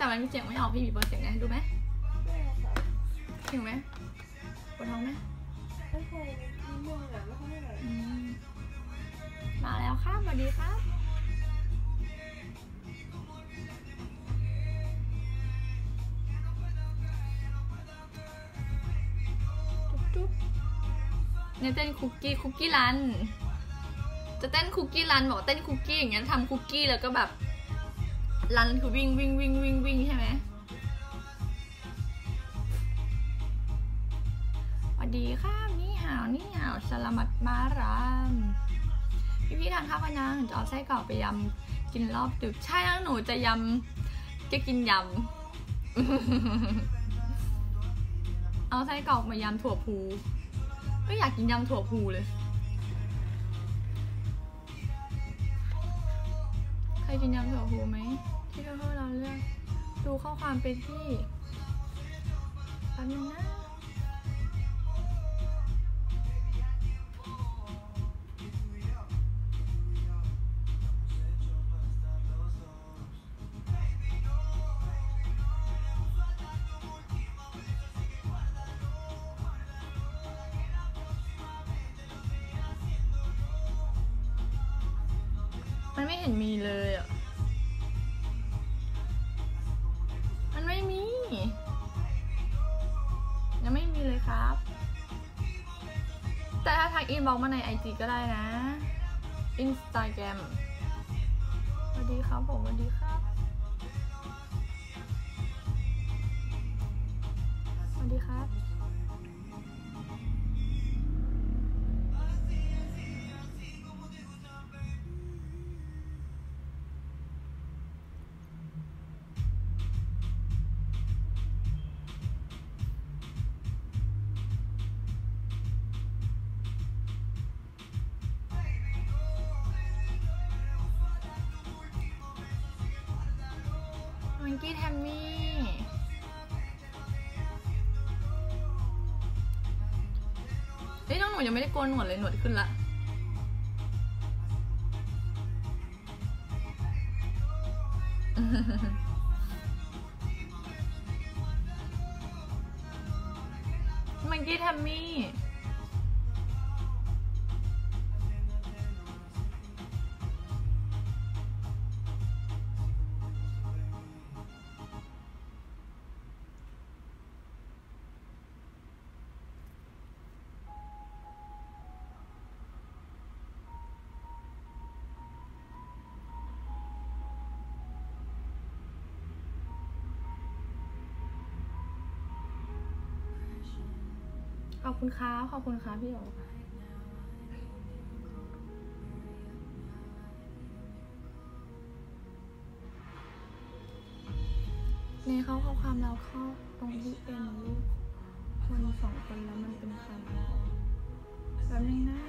แต่มันเสียงไม่ออกพี่บีบเปิดเสียงไงดูไหมไม่ค่ะหิวไหมปวดท้องไหมไม่เคยมีม่วงแบบไม่ค่อยเลยอืมมาแล้วครับสวัสดีครับจุ๊บๆเนี่ยเต้นคุกกี้คุกกี้รัน จะเต้นคุกกี้รันบอกว่าเต้นคุกกี้อย่างเงี้ยทำคุกกี้แล้วก็แบบ รันคือวิ่งวิ่งวิ่งวิ่งวิ่งใช่ไหมสวัสดีครับนี่หาวนี่หาวสลามัดมารามพี่พี่ๆทานข้าวกันยังจะเอาไส้กรอกไปยำกินรอบดึกใช่แล้วหนูจะยำจะกินยำเอาไส้กรอกมายำถั่วพูไม่อยากกินยำถั่วพูเลยเคยกินยำถั่วพูไหม ที่เขาให้เราเลือกดูข้อความไปที่แป๊บนึงนะมันไม่เห็นมีเลยอะ แต่ถ้าทักอินบอกมาในไอจีก็ได้นะอินสตาแกรมสวัสดีครับผมสวัสดีครับสวัสดีครับ กี้แทมมี่ เฮ้ยน้องหนูยังไม่ได้โกนหนวดเลยหนวดขึ้นละมังกี้แทมมี่ ขอบคุณครับขอบคุณครับพี่โอในเขาข้อความเราเข้าตรงที่เป็นรูปคนสองคนแล้วมันเป็นคำแบบนึงนะ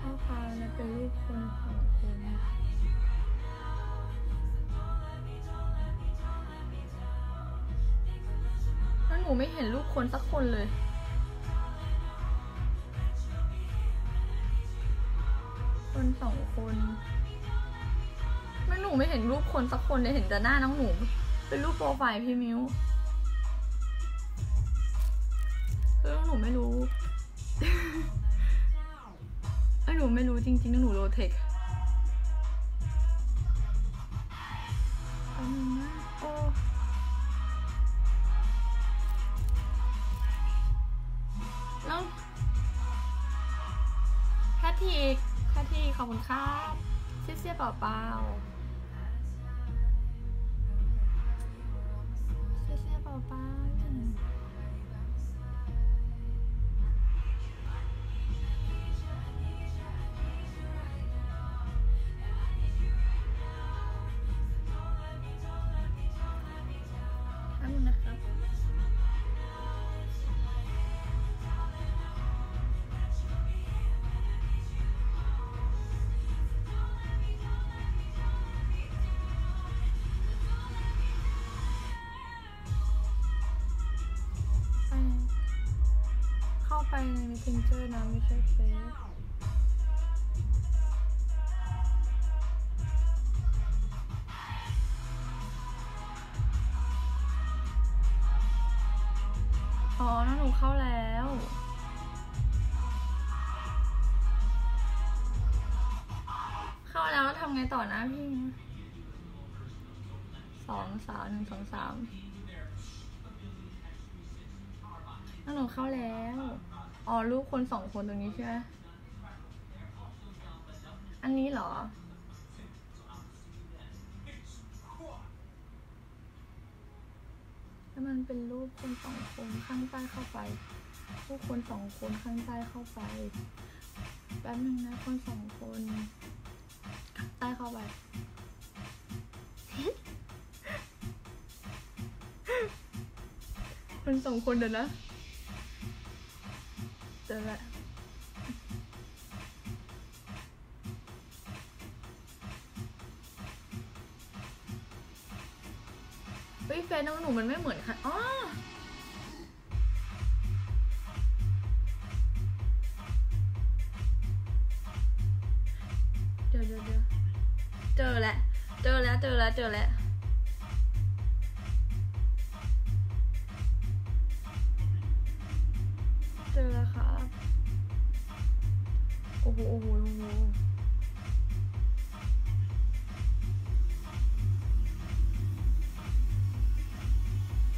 ข้อความมันเป็นรูปคนสอง หนูไม่เห็นรูปคนสักคนเลย คนสองคนแล้วหนูไม่เห็นรูปคนสักคนเลยเห็นแต่หน้าน้องหนู เป็นรูปโปรไฟล์พี่มิวคือหนูไม่รู้เอ้หนูไม่รู้จริงๆนะหนูโรเทค แพทีค่าทีขอบคุณครับเสียเชี่ยเปล่าเปล่าเสียเชี่ยเปล่าเปล่า ไปใน messenger นะไม่ใช่เฟซอ๋อนั่นหนูเข้าแล้วเข้าแล้วทำไงต่อนะพี่สองสามหนึ่งสองสามหนูเข้าแล้ว อ๋อลูกคนสองคนตรงนี้ใช่ไหมอันนี้เหรอ แล้วมันเป็นรูปคนสองคนข้างใต้เข้าไป รูปคนสองคนข้างใต้เข้าไป แป๊บนึงนะคนสองคนข้างใต้เข้าไปคนสองคนเดี๋ยวนะ จอละเฮ้ยแฟนน้องหนูมันไม่เหมือนค่ะอ๋อเดี๋ยวเดี๋ยวเดี๋ยวเจอแล้ว เจอแล้ว เจอแล้ว เจอแล้ว โอ้โหโอ้โหโอ้โห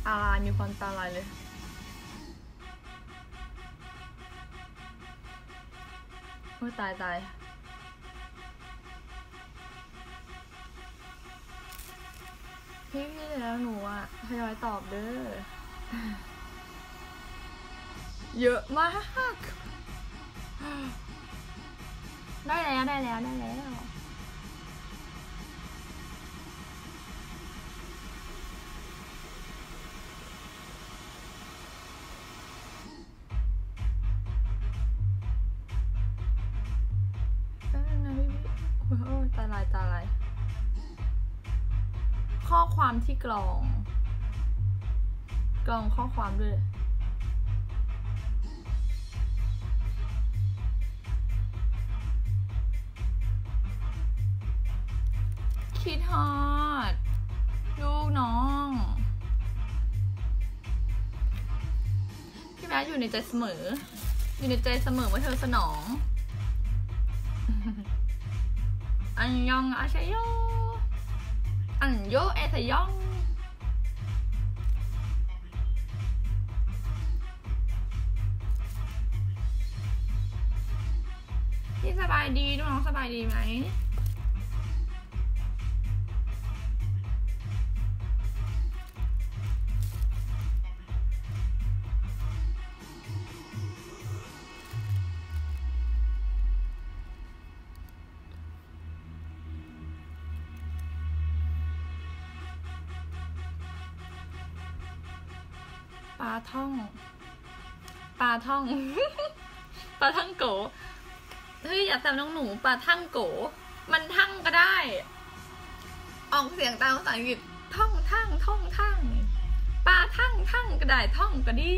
ตาลายมีความตาลายเลยโอ้ยตายตายพี่พี่แล้วหนูอะทยอยตอบเด้อ เยอะมาก ได้แล้วได้แล้วได้แล้วแป๊บนึงนะพี่พี่โอ้ยโอ้ยตายลายข้อความที่กรอง กรองข้อความด้วย คิดฮอด ลูกน้อง พี่แบ๊อยู่ในใจเสมอ อยู่ในใจเสมอว่าเธอสนอง อันยองอาชโย อันโยเอสยองพี่สบายดีลูกน้องสบายดีไหม ลาท่อง ปลาท่อง ปลาท่องโกเฮ้ยอย่าแซวน้องหนูปลาทั่งโกมันทั่งก็ได้ ออกเสียงตามภาษาอังกฤษท่องทั่งท่องทั่งปลาทั่งทั่งก็ได้ท่องก็ดี